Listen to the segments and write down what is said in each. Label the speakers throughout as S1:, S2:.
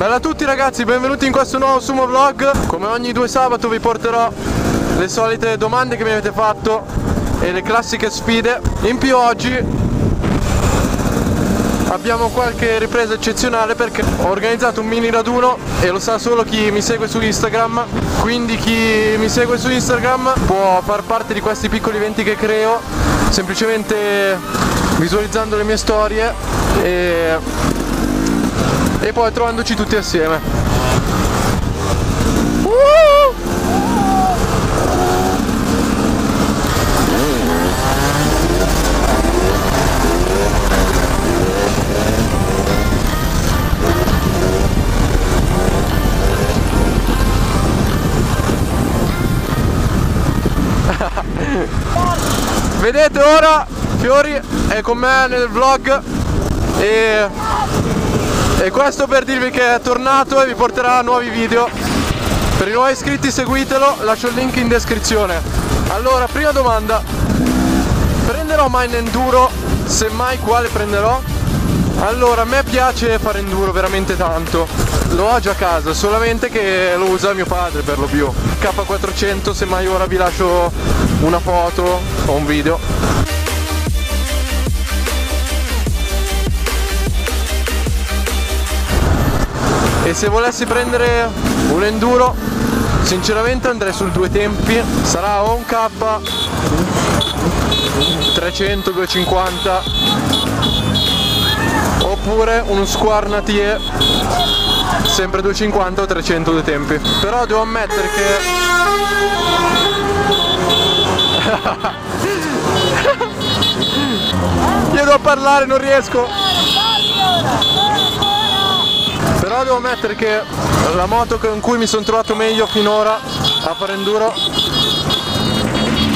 S1: Bella a tutti ragazzi, benvenuti in questo nuovo sumo vlog. Come ogni due sabato vi porterò le solite domande che mi avete fatto E le classiche sfide. In più oggi abbiamo qualche ripresa eccezionale perché ho organizzato un mini raduno e lo sa solo chi mi segue su Instagram. Quindi chi mi segue su Instagram può far parte di questi piccoli eventi che creo semplicemente visualizzando le mie storie e, e poi trovandoci tutti assieme. Vedete ora Fiori è con me nel vlog e, e questo per dirvi che è tornato e vi porterà nuovi video. Per i nuovi iscritti seguitelo, lascio il link in descrizione. Allora, prima domanda. Prenderò mai in enduro? Semmai quale prenderò? Allora, a me piace fare enduro veramente tanto. Lo ho già a casa, solamente che lo usa mio padre per lo più. K400, semmai ora vi lascio una foto o un video. E se volessi prendere un enduro, sinceramente andrei sul due tempi. Sarà o un K 300 250 oppure uno Squarna TE sempre 250 o 300 due tempi però devo ammettere che io devo parlare non riesco però devo ammettere che la moto con cui mi sono trovato meglio finora a fare enduro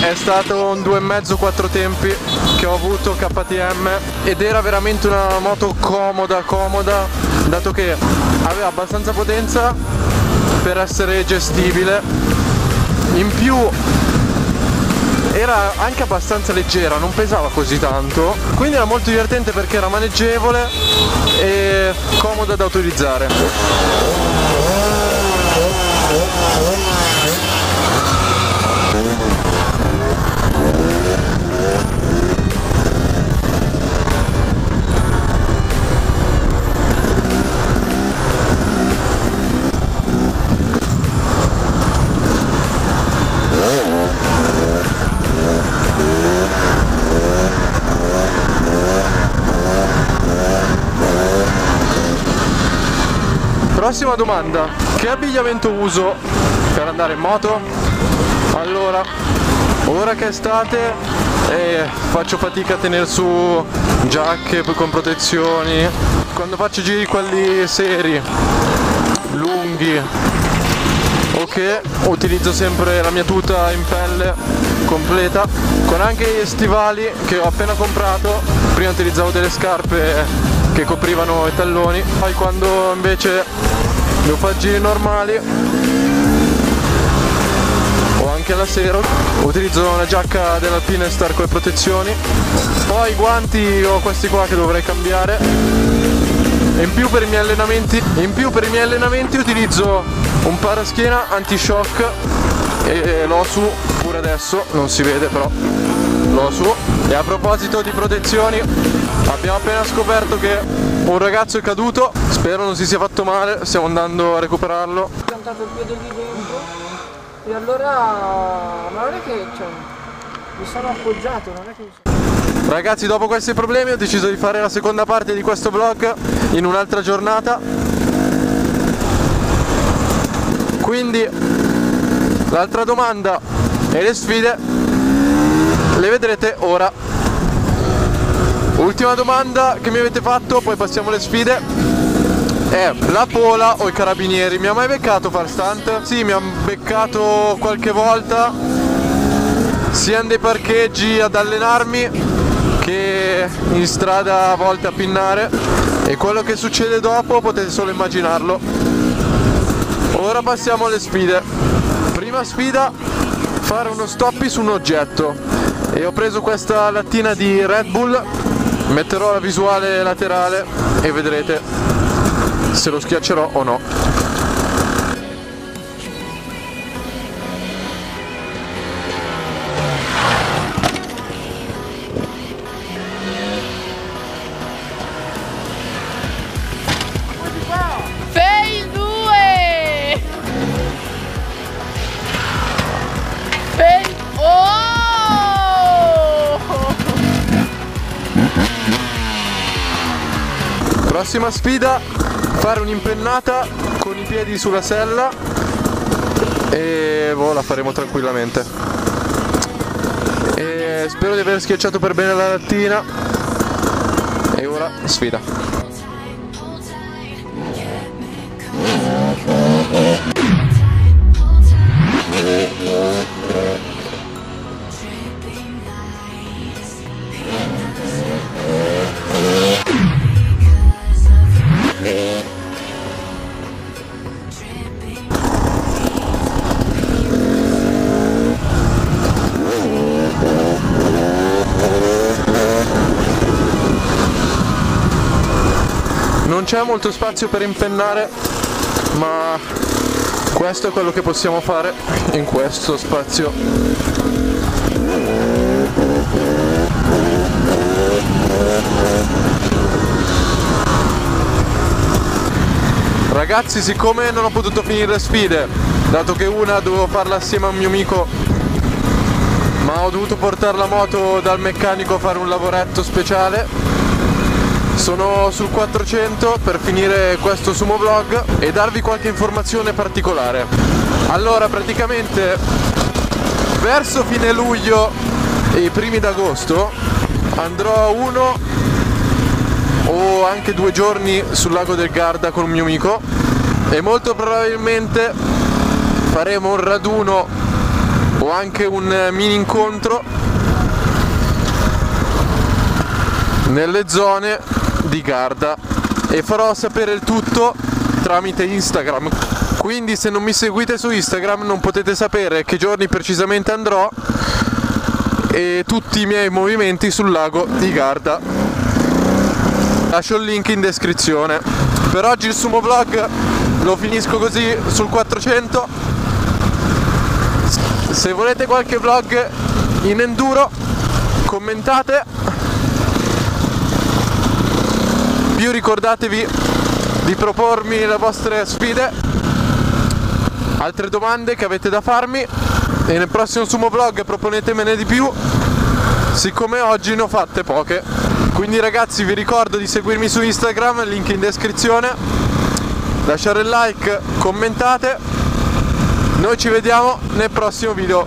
S1: è stato un 2,5 4 tempi che ho avuto KTM ed era veramente una moto comoda comoda dato che aveva abbastanza potenza per essere gestibile. In più era anche abbastanza leggera, non pesava così tanto, quindi era molto divertente perché era maneggevole e comoda da utilizzare. Prossima domanda, che abbigliamento uso per andare in moto? Allora, ora che è estate eh, faccio fatica a tenere su giacche con protezioni, quando faccio giri quelli seri, lunghi, ok, utilizzo sempre la mia tuta in pelle completa, con anche gli stivali che ho appena comprato, prima utilizzavo delle scarpe che coprivano i talloni poi quando invece devo fare giri normali o anche la sera utilizzo una giacca dell'Alpine Star con le protezioni. Poi i guanti ho questi qua che dovrei cambiare. In più per i miei allenamenti in più per i miei allenamenti utilizzo un paraschiena anti-shock e l'ho su pure adesso non si vede però. L'ho su. E a proposito di protezioni abbiamo appena scoperto che un ragazzo è caduto. Spero non si sia fatto male stiamo andando a recuperarlo. Ho
S2: piantato il piede lì dentro. E allora ma non è che cioè, mi sono appoggiato non è che mi sono...
S1: ragazzi dopo questi problemi ho deciso di fare la seconda parte di questo vlog in un'altra giornata. Quindi l'altra domanda e le sfide le vedrete ora ultima domanda che mi avete fatto poi passiamo alle sfide. È la pola o i carabinieri? Mi ha mai beccato far stunt? Sì mi ha beccato qualche volta sia in dei parcheggi ad allenarmi che in strada a volte a pinnare. E quello che succede dopo potete solo immaginarlo. Ora passiamo alle sfide. Prima sfida fare uno stoppi su un oggetto. E ho preso questa lattina di Red Bull metterò la visuale laterale e vedrete se lo schiaccerò o no. Prossima sfida, fare un'impennata con i piedi sulla sella e boh, la faremo tranquillamente. E spero di aver schiacciato per bene la lattina. E ora sfida. Non c'è molto spazio per impennare, ma questo è quello che possiamo fare in questo spazio. Ragazzi, siccome non ho potuto finire le sfide, dato che una dovevo farla assieme a un mio amico, ma ho dovuto portare la moto dal meccanico a fare un lavoretto speciale, sono sul 400 per finire questo sumo vlog e darvi qualche informazione particolare. Allora, praticamente verso fine luglio e primi d'agosto andrò uno o anche due giorni sul lago del Garda con un mio amico e molto probabilmente faremo un raduno o anche un mini incontro nelle zone di Garda e farò sapere il tutto tramite Instagram. Quindi se non mi seguite su Instagram non potete sapere che giorni precisamente andrò e tutti i miei movimenti sul lago di Garda. Lascio il link in descrizione. Per oggi il sumo vlog lo finisco così sul 400. Se volete qualche vlog in enduro commentate più ricordatevi di propormi le vostre sfide, altre domande che avete da farmi. E nel prossimo sumo vlog proponetemene di più, siccome oggi ne ho fatte poche. Quindi ragazzi vi ricordo di seguirmi su Instagram, link in descrizione, lasciare il like, commentate, noi ci vediamo nel prossimo video.